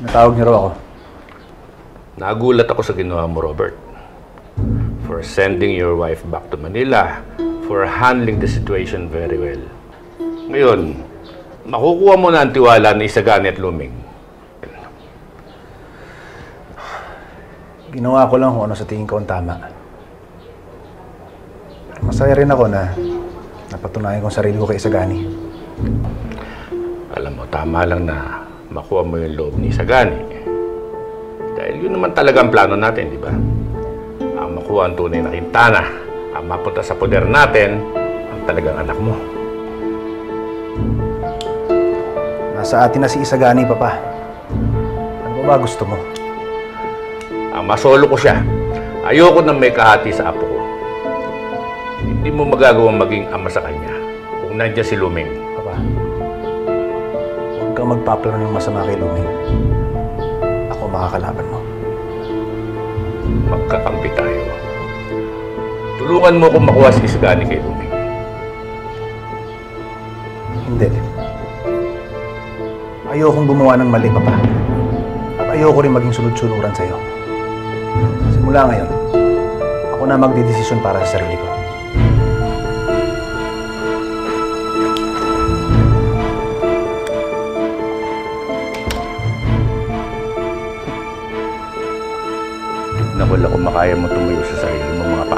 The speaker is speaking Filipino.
Natawag niyo raw ako. Nagulat ako sa ginawa mo, Robert. For sending your wife back to Manila, for handling the situation very well. Ngayon, makukuha mo na ang tiwala ni Isagani at Luming. Ginawa ko lang kung ano sa tingin ko ang tama. Masaya rin ako na napatunayan kong sarili ko kay Isagani. Alam mo, tama lang na makuha mo yung loob ni Isagani. Dahil yun naman talaga ang plano natin, di ba? Ang makuha ang tunay na Quintana, ang mapunta sa poder natin, ang talagang anak mo. Nasa atin na si Isagani, Papa. Ano ba ba gusto mo? Ang masolo ko siya. Ayoko na may kahati sa apo ko. Hindi mo magagawang maging ama sa kanya kung nandiyan si Luming. Papa, kang magpaplano ng masama kay Luming. Ako makakalaban mo. Magkakampi tayo. Tulungan mo kung makuha si Isagani kay Luming. Hindi. Ayokong gumawa ng mali, Papa. At ayoko rin maging sunod-sunuran sa'yo. Simula ngayon, ako na magdidesisyon para sa sarili ko. Na wala kung makaya mo tumuyo sa sarili mo mga.